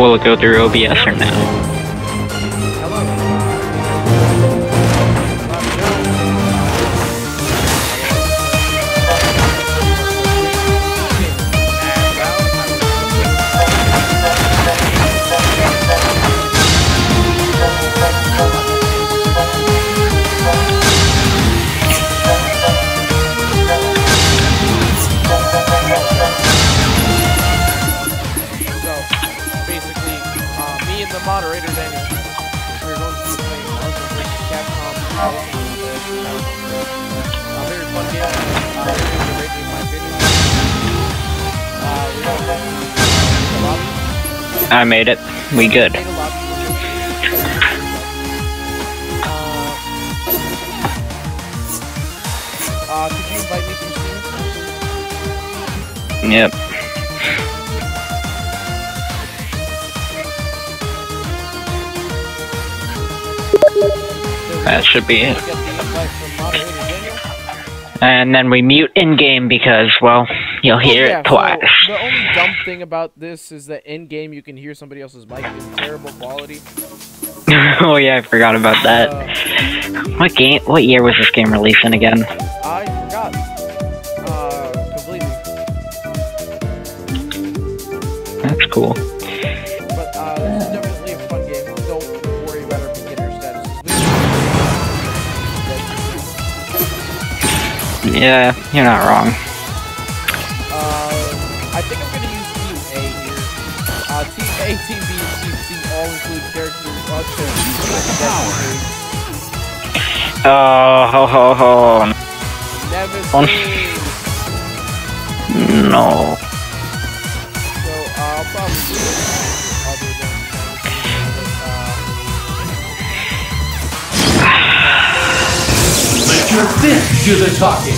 will it go through OBS or no? I made it. We good. Made a lobby. Could you invite me to Steam? Yep. That should be it. Get the invite from moderator Daniel. And then we mute in game because, well, you'll hear Oh, yeah, it twice. So dumb thing about this is that in game you can hear somebody else's mic in terrible quality. oh yeah, I forgot about that. Uh, What game? What year was this game releasing again? I forgot. Uh, completely. That's cool. But uh, this is definitely a fun game. Don't worry about our beginner status. Yeah, you're not wrong. All include characters. Oh, ho, ho, ho. Nemesis. On- No. So uh, I'll probably your fist do the talking.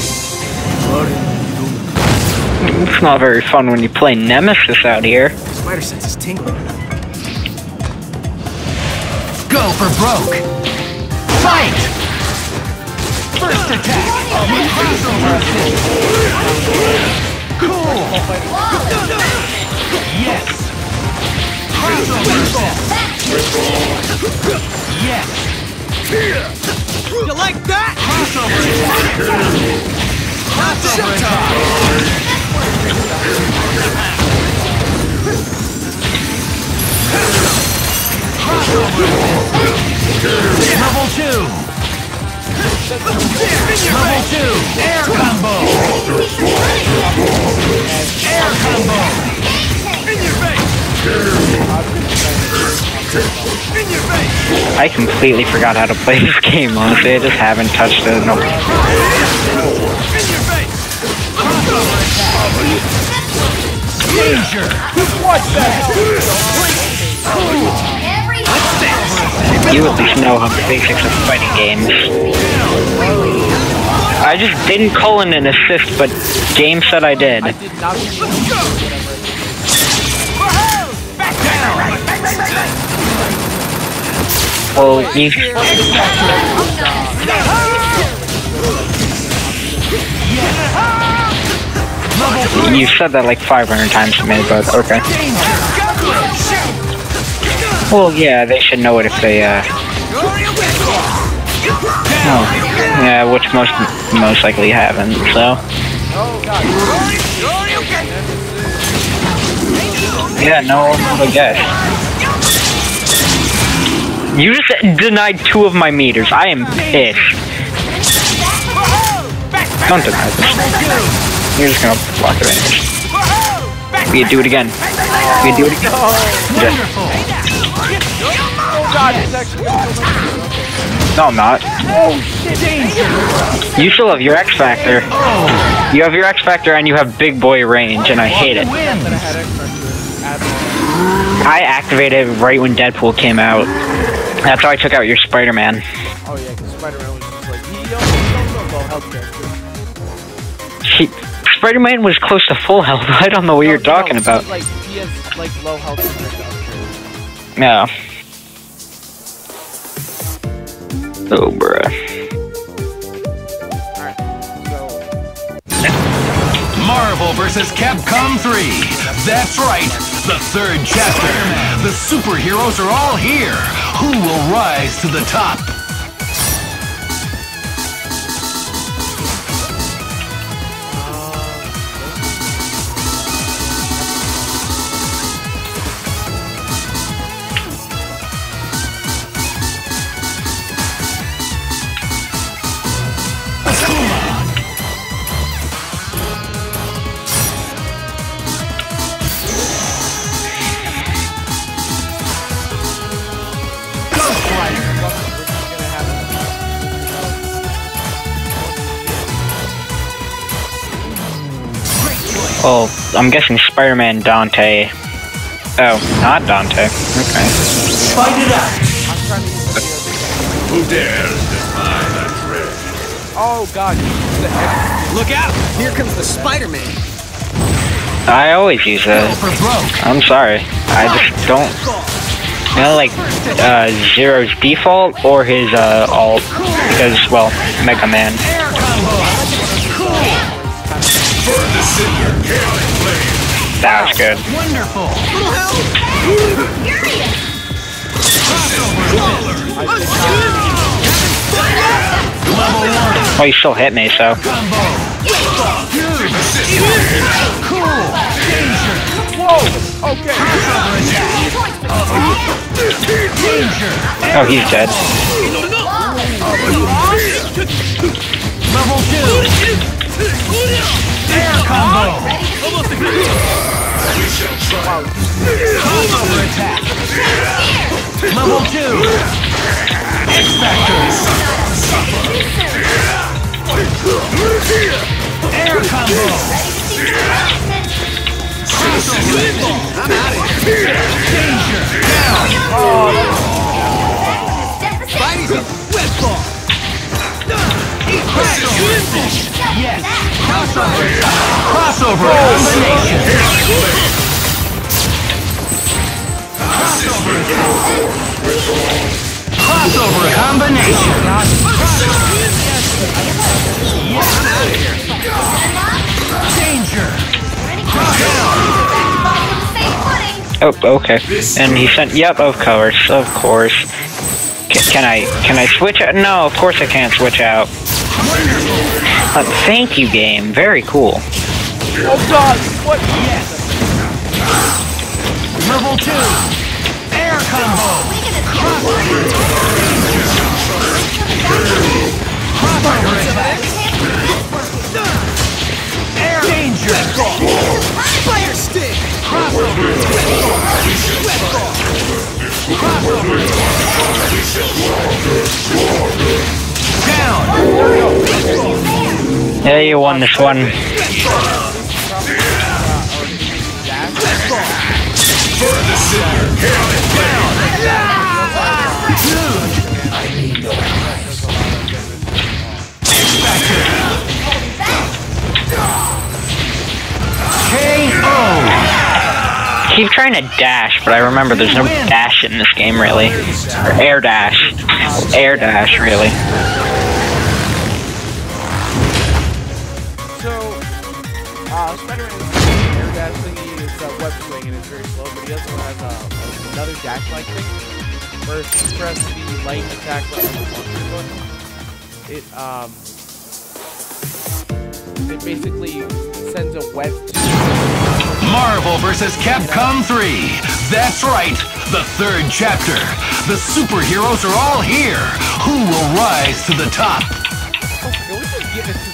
It's not very fun when you play Nemesis out here. Spider sense is tingling. Go for broke. Fight! First attack. Cool. Yes. Crossover. Yes. You like that? Crossover. Crossover attack. Level two. Level two. Air combo. Air combo. In your face. In your face. I completely forgot how to play this game, honestly. I just haven't touched it. No. In your face. You at least know how the basics of fighting games. I just didn't call in an assist, but game said I did. Well, you, you said that like 500 times to me, but okay. Well, yeah, they should know it if they, uh... Yeah, which most most likely haven't, so... Yeah, no, I guess. You just denied two of my meters. I am pissed. Don't deny this. You're just gonna block it anyways. We do it again. We do it again. God, he's actually gonna no, I'm not. Oh, Danger. You still have your X Factor. Oh. You have your X Factor and you have big boy range, and I hate it. I Wins. had X Factor. I activated it right when Deadpool came out. That's why I took out your Spider-Man. Oh yeah, because Spider-Man was just like he also he also low health character. Spider-Man was close to full health. I don't know what you're No, no, talking he, about. Like he has like low health character. No. Oh, bruh. Marvel vs. Capcom 3. That's right. The third chapter. The superheroes are all here. Who will rise to the top? Well, I'm guessing Spider-Man Dante. Oh, not Dante. Okay. Fight it out. I'm trying to use the other- Who dares defy the dread? Oh god, the X. Look out! Here comes the Spider-Man. I always use that. I'm sorry. I just don't. You know, like uh, Zero's default or his uh, alt, because well, Mega Man. That was good. Wonderful. Little help! Level one. Well, you still hit me, so. Combo. Huge. Cool. Danger. Okay. Danger. Oh, he's dead. Level two. Air combo. Crossover attack. Level two. X Factor. Air combo. I'm out of here. Danger. Spidey's a wet ball. Crossover combination. Danger. Oh, okay. And he sent. Yep, of course, of course. Can, can I? Can I switch out? No, of course I can't switch out. Uh, thank you, game. Very cool. Oh god, what? Yes. Level two. Air combo. Crossover attack. Air danger. Fire stick. Crossover Crossover Down. Yeah, you won this one. Flames. Keep trying to dash, but I remember there's no dash in this game, really. Or air dash. Air dash, really. So, uh, Spider-Man's air dash thingy is uh, web swing and it's very slow, but he also has uh, another dash-like thing where if you press the light attack button and the button, it um, it basically sends a web. Marvel vs. Capcom 3. That's right, the third chapter. The superheroes are all here. Who will rise to the top? Oh,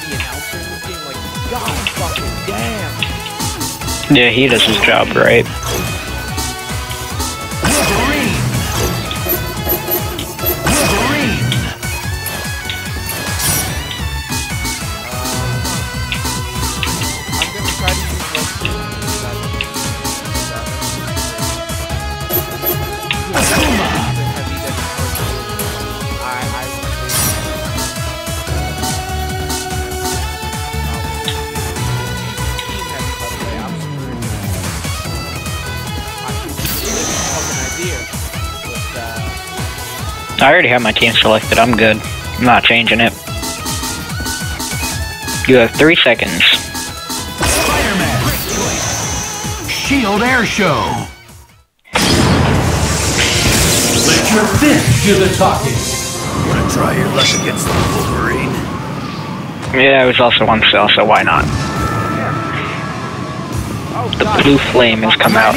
god fucking damn. Yeah, he does his job right. I already have my team selected. I'm good. I'm not changing it. You have three seconds. Spider-Man. Shield Air Show. Let your fist do the talking. Wanna try your luck against the Wolverine? Yeah, it was also one cell, so why not? The blue flame has come out.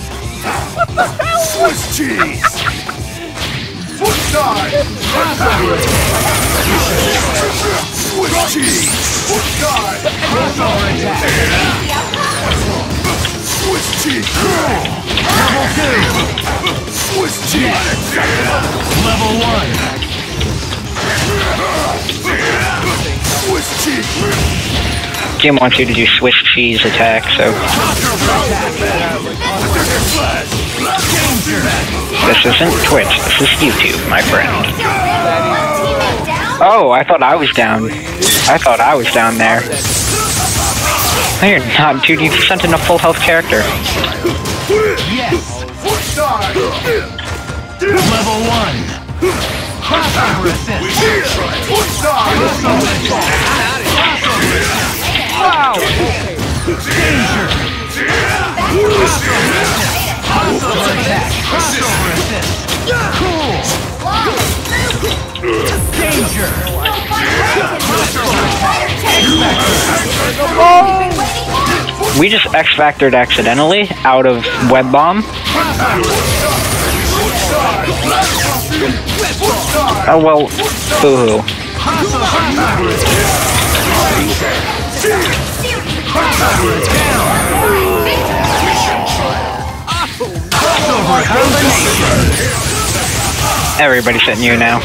Swiss cheese! Foot side! Swiss cheese! Foot side! Swiss cheese! Level two. Swiss cheese! Level one. Swiss cheese! Jim wants you to do Swiss cheese attack, so this isn't Twitch, this is YouTube, my friend. Oh, I thought I was down. I thought I was down there. No, you're not, dude. You sent in a full health character. Yes. Level one. Crossover assist. Crossover. Wow. We just X Factored accidentally out of Web Bomb. Oh well, combination. Everybody's hitting you now.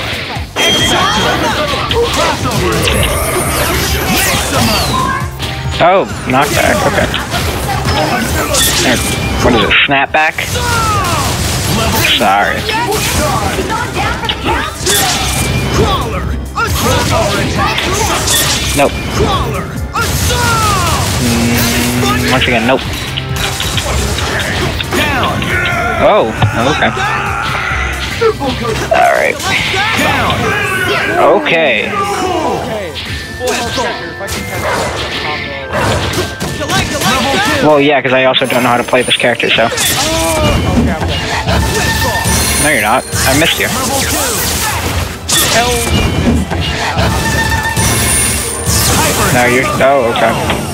Oh, knockback. Okay. What is it? Snapback? Sorry. Nope. Once again, nope. Down. Oh, okay. Alright. Okay. Well, yeah, because I also don't know how to play this character, so. No, you're not. I missed you. No, you're. Oh, okay.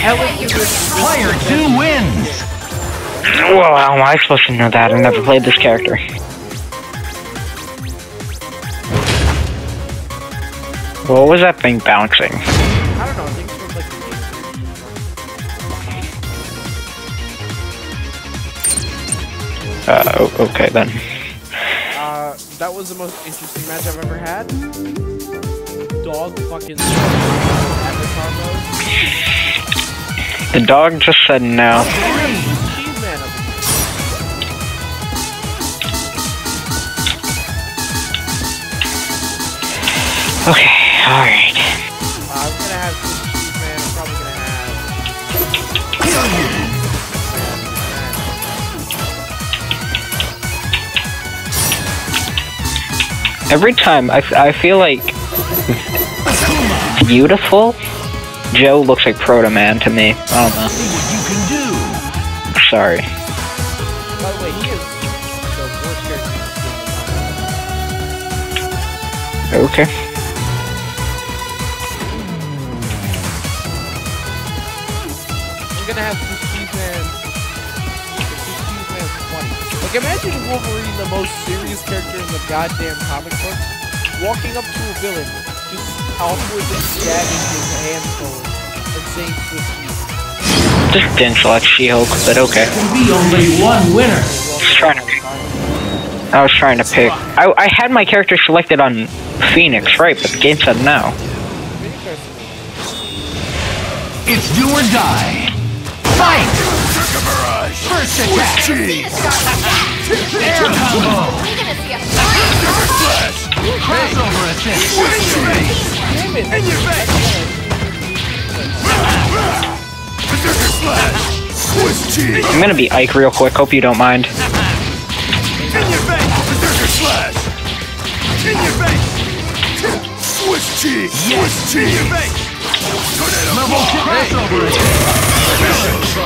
Player two wins. Well, how am I supposed to know that? I never played this character. What was that thing bouncing? I don't know. I think it's from like. Uh, o- okay then. Uh, that was the most interesting match I've ever had. Dog fucking avatar mode. The dog just said no. Okay, alright. Every time, I, I feel like. Beautiful? Joe looks like Proto Man to me. I don't know. See what you can do. Sorry. By the way, he is the worst character in this. Okay. I'm gonna have to cheese man. Some cheese man 20. Like, imagine Wolverine, the most serious character in the goddamn comic books, walking up to a villain, just awkwardly stabbing his hand forward and saying Swiss cheese. Just didn't select She-Hulk, but okay. There Can be only one winner. Just trying to pick. I was trying to pick. I, I had my character selected on Phoenix, right? But the game said no. It's do or die. Fight! First attack! Air combo! Crossover assist! Swiss cheese. In your face. Berserker slash. Swiss cheese. I'm gonna be Ike real quick. Hope you don't mind. In your face. Berserker slash. In your face. Swiss cheese. Swiss cheese. In your face. Level crossover assist!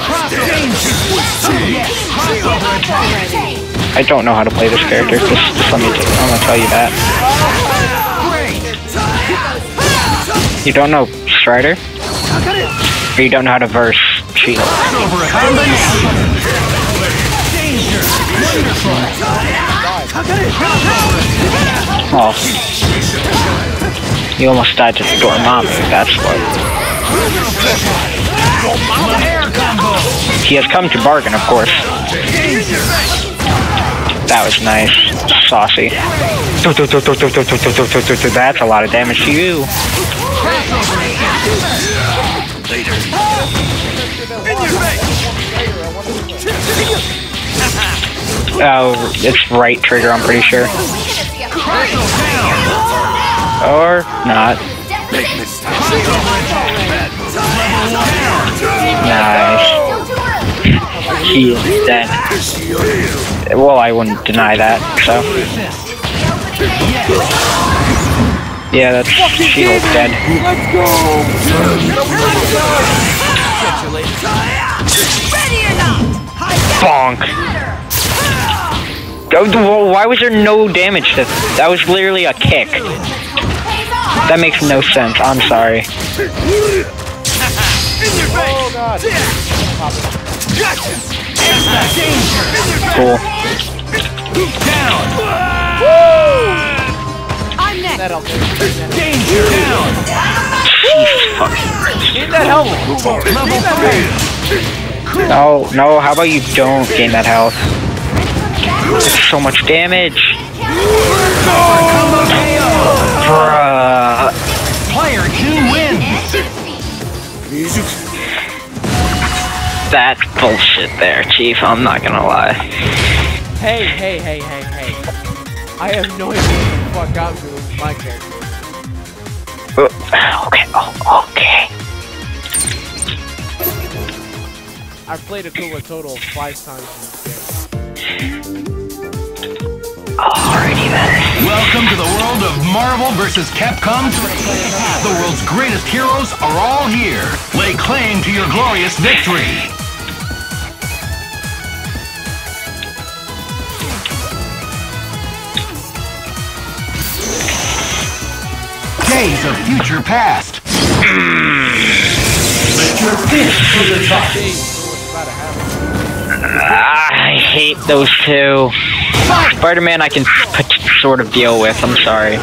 Cross danger! Swiss cheese. Yes! Crossover attack! I don't know how to play this character. Just, just let me. T- I'm gonna tell you that. You don't know Strider, or you don't know how to verse! Wonderful! Oh, you almost died to Dormammu. That's what. He has come to bargain, of course. That was nice. Saucy. That's a lot of damage to you. Later. Oh, it's right trigger, I'm pretty sure. Or not. Nice. He is dead. Well, I wouldn't deny that, so. Yeah, that's She-Hulk's dead. Bonk. Oh, well, why was there no damage to that? was literally a kick. That makes no sense. I'm sorry. Oh god. Cool. Down! That helped. Danger! Down! Jesus fucking that helmet. Level 3! No, no, how about you don't gain that health? It's so much damage. Bruh. Player 2 wins! That's bullshit there, Chief. I'm not gonna lie. Hey, hey, hey, hey, hey. I have no idea what the fuck I'm doing with my character. Uh, Okay, oh, okay. I've played Akuma total of five times in this game. Alrighty then. Welcome to the world of Marvel vs. Capcom 3. The world's greatest heroes are all here. Lay claim to your glorious victory. Days of future past. Lift your fist the top. I hate those two. Spider-Man I can sort of deal with, I'm sorry.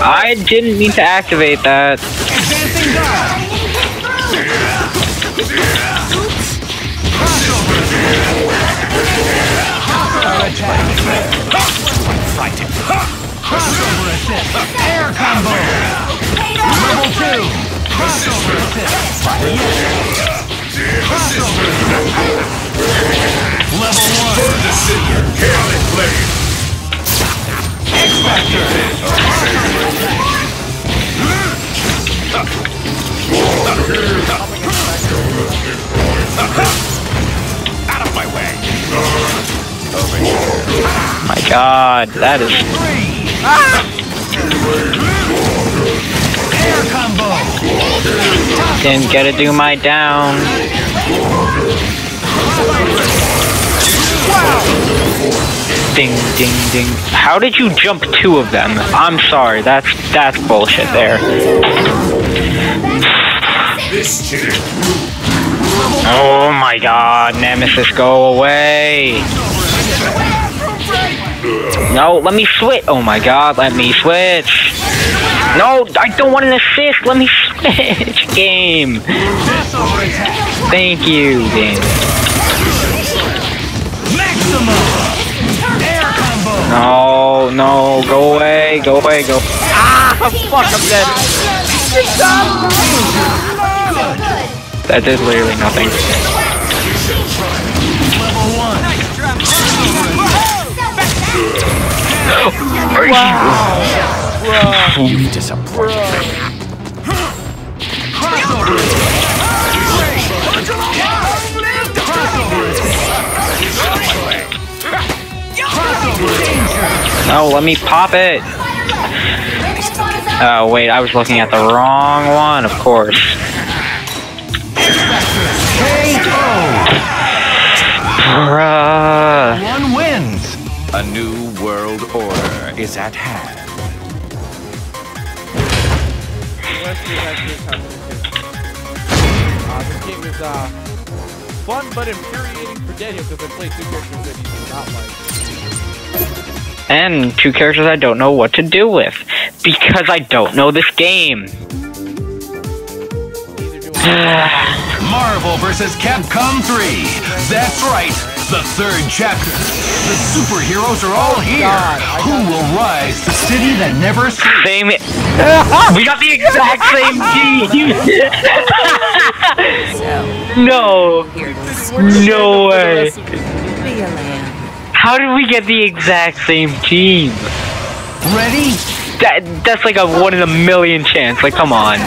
I didn't mean to activate that. Crossover assist. Air combo. Level two. Crossover assist. Yes. Crossover. Level one. Chaotic blade. X Factor. Out of my way. My god, that is... Combo. Didn't get to do my down. Ding, ding, ding. How did you jump two of them? I'm sorry, that's that's bullshit there. Oh my god, Nemesis, go away. No, let me switch. Oh my god, let me switch. No, I don't want an assist. Let me switch. Game. Thank you, game. Maximum. Air combo. No, no, go away, go away, go. Ah, fuck, I'm dead. That did literally nothing. Bruh, Disappointing. Crossover No, let me pop it. Oh wait, I was looking at the wrong one. Of course. Bruh. One wins. A new world order is at hand. Uh, this game is uh, fun but infuriating for Daniel because I play two characters that he does not like. And two characters I don't know what to do with. Because I don't know this game. Neither do I. Marvel vs. Capcom 3. That's right. The third chapter. The superheroes are all here. Who will rise? The city that never sleeps. Same. we got the exact same team. no. No way. How did we get the exact same team? Ready? That that's like a one in a million chance. Like, come on.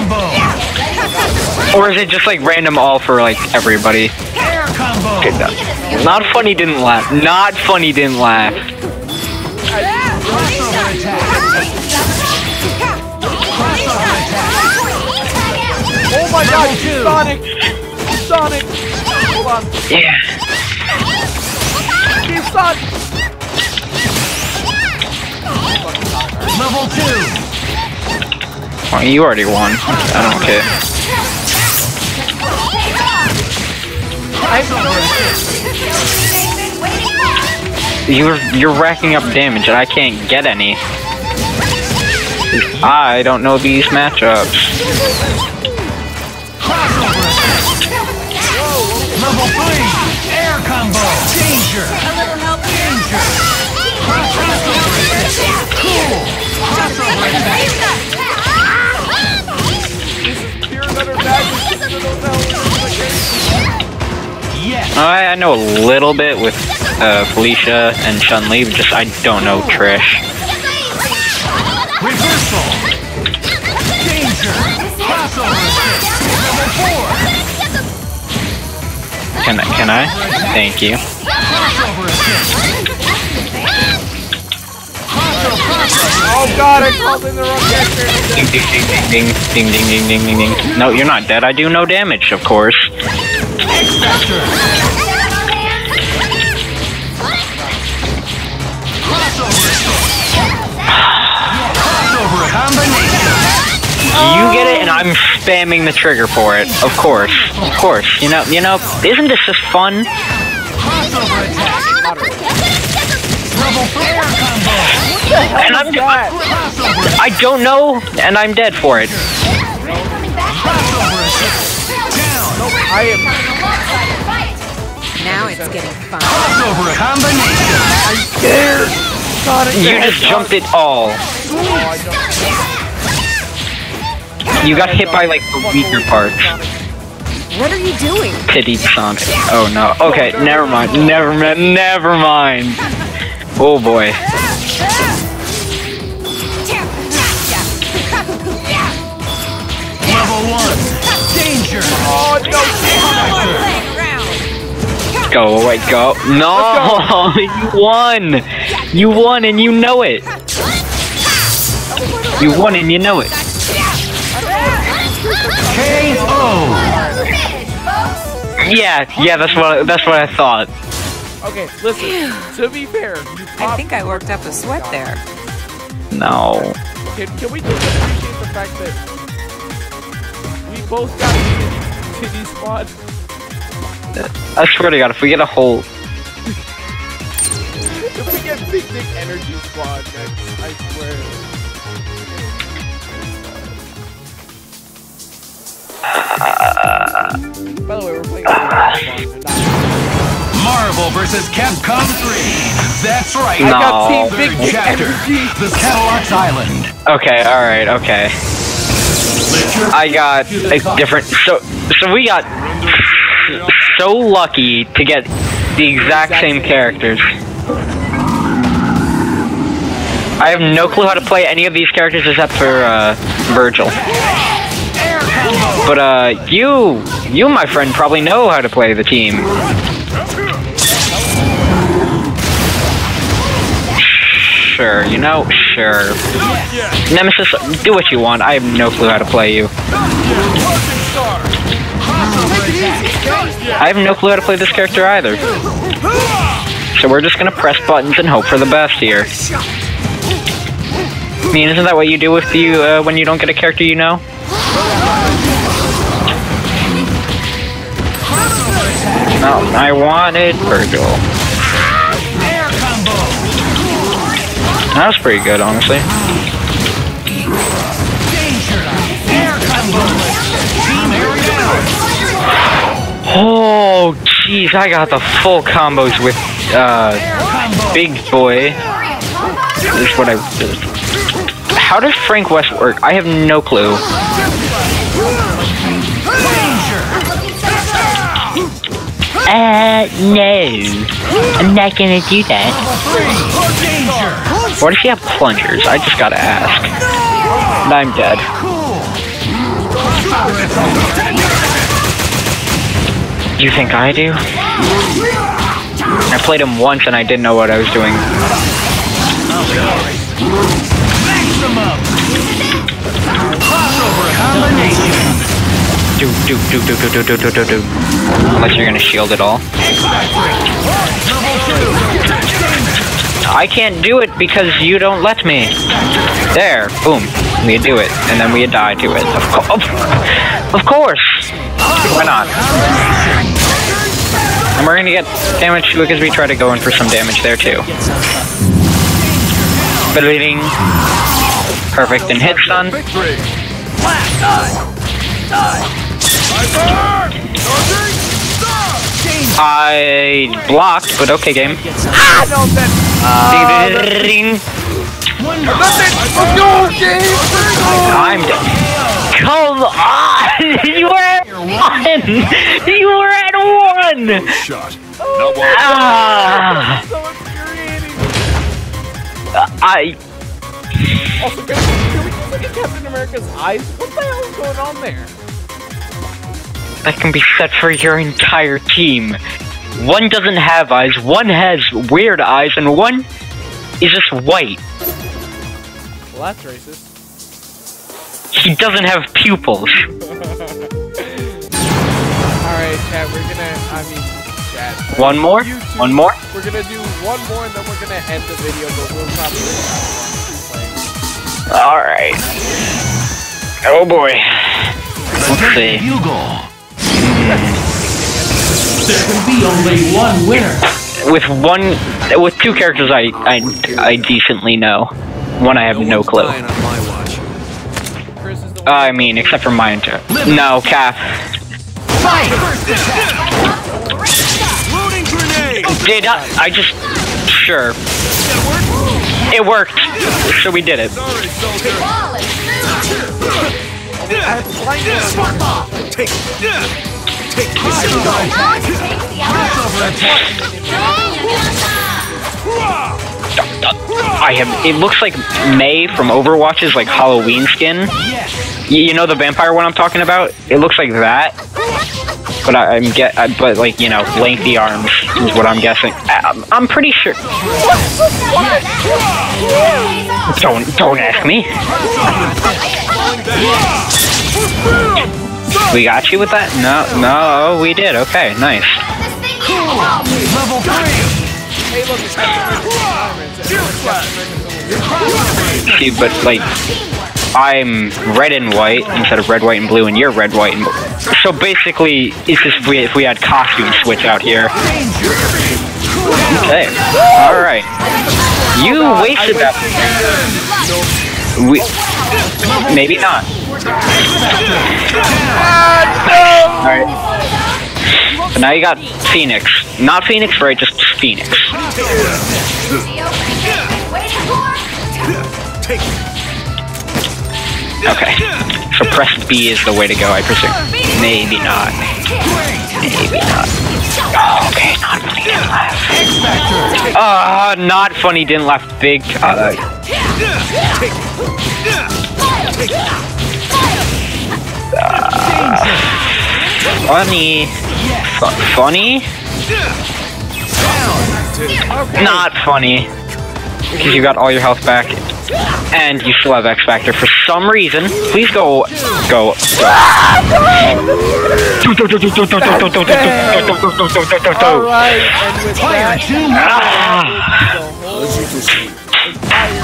Combo. Or is it just like random all for like everybody? Air combo. Not funny didn't laugh. Not funny didn't laugh. Crossover attack. Crossover attack. Oh my god. Sonic! Sonic! Hold on. Yeah. Keep Sonic! Level two. Well, you already won. I don't care. You're you're racking up damage and I can't get any. I don't know these matchups. Level three. Air combo. Danger. I, I know a little bit with uh, Felicia and Chun Li, but just I don't know Trish. Reversal. Danger. Crossover. Four. Can I? Can I? Thank you. Crossover attack. Crossover. Crossover. Oh god, I called in the wrong character! Ding ding ding ding ding ding ding ding ding ding. No, you're not dead. I do no damage, of course. Spamming the trigger for it. Of course, of course. You know, you know. Isn't this just fun? Crossover attack. Level four air combo. And I'm Crossover. I don't know, and I'm dead for it. Crossover attack. Down. I am. Now it's getting fun. Crossover combination. scared! Sonic the You just jumped it all. Oh, You got hit by like the weaker parts. What are you doing? Pity Sonic. Oh no. Okay, never mind. Never mind. Never mind. Oh boy. Level one. Danger. Oh no! Go away. Go. No. You won. You won, and you know it. You won, and you know it. Yeah. Yeah. That's what. That's what I thought. Okay, listen. To be fair, you I think I worked up a sweat there. No. Can, can we just appreciate the fact that we both got titty, titty squad? I swear to God, if we get a whole. If we get Big Dick Energy Squad next, I swear. By the way, we're playing. Squad, and not- Marvel Marvel vs. Capcom 3. That's right. No. got Team Big Third chapter. Energy. The Cadillacs Island. Okay, alright, okay. I got a different. So, so we got so lucky to get the exact same characters. I have no clue how to play any of these characters except for uh, Virgil. But uh, you, you, my friend, probably know how to play the team. Sure, you know, sure. Nemesis, do what you want. I have no clue how to play you. I have no clue how to play this character either. So we're just gonna press buttons and hope for the best here. I mean, isn't that what you do with you uh, when you don't get a character you know? I wanted Virgil. That was pretty good, honestly. Oh, jeez, I got the full combos with uh, Big Boy. Is what I. How does Frank West work? I have no clue. Uh, no. I'm not gonna do that. What if you have plungers? I just gotta ask. And I'm dead. You think I do? I played him once and I didn't know what I was doing. Do do do do do do do do do do. Unless you're gonna shield it all. I can't do it because you don't let me. There, boom. We do it, and then we die to it. Of, co- of, course. Why not? And we're gonna get damage because we try to go in for some damage there too. Bleeding. Perfect and hit stun. I blocked, but okay game. Ah, no, that. Ding. Let's go, James! I'm dead. Come on! You were at one! You were at one! Shot. Not one. Ah! So infuriating. I. Also, can, can look at Captain America's eyes? What the hell is going on there? That can be set for your entire team. One doesn't have eyes, one has weird eyes, and one is just white. Well, that's racist. He doesn't have pupils. Alright, chat, we're gonna, I mean, chat. uh, One more? YouTube, One more? We're gonna do one more and then we're gonna end the video, but we'll probably playing. Alright. Oh boy. Let's see. There can be only one winner. With one, with two characters I, I, I decently know. One I have no clue. Dying on my watch. Chris is the Uh, I mean, except for mine too. No, Cap. Loading grenade! Did I, I just, sure. It worked. So we did it. I have. It looks like Mei from Overwatch's like Halloween skin. You know the vampire one I'm talking about? It looks like that. But I, I'm get. I, but like you know, lengthy arms is what I'm guessing. I, I'm, I'm pretty sure. Don't don't ask me. We got you with that? No, no, we did. Okay, nice. See, but like, I'm red and white instead of red, white, and blue, and you're red, white, and blue. So basically, it's just if we, if we had costume switch out here. Okay. All right. You wasted that. We. Maybe not. All right. So now you got Phoenix. Not Phoenix right? just Phoenix. Take it. Okay. So press B is the way to go, I presume. Maybe not. Maybe not. Oh, okay, not funny didn't laugh. Ah, not funny didn't laugh big time. Funny. Fu- funny? Not funny. Because you got all your health back. And you still have X Factor for some reason. Please go. Go. Alright, and with Fire that, ah.